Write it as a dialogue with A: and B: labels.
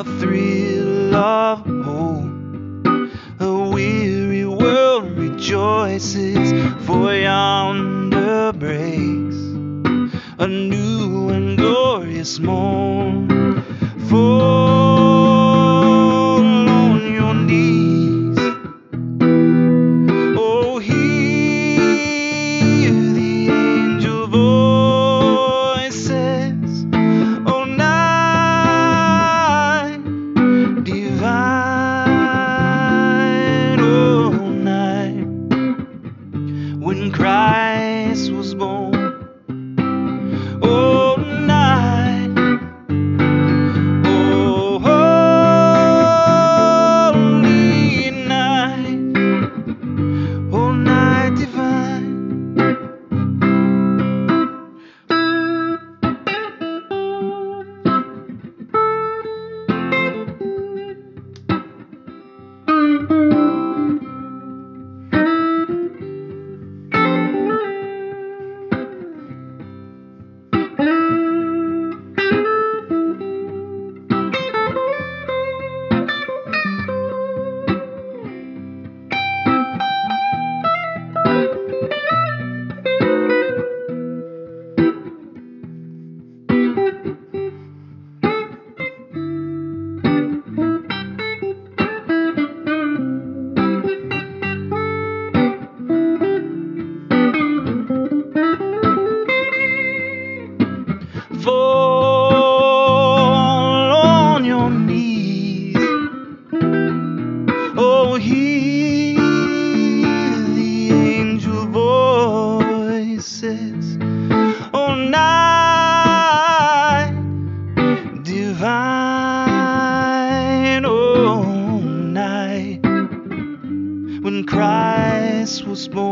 A: a thrill of hope. A weary world rejoices, for yonder breaks a new and glorious morn. When Christ was born. Oh, night, oh, holy night, Fall on your knees. Oh, hear the angel voices. Oh, night divine. Oh, night when Christ was born.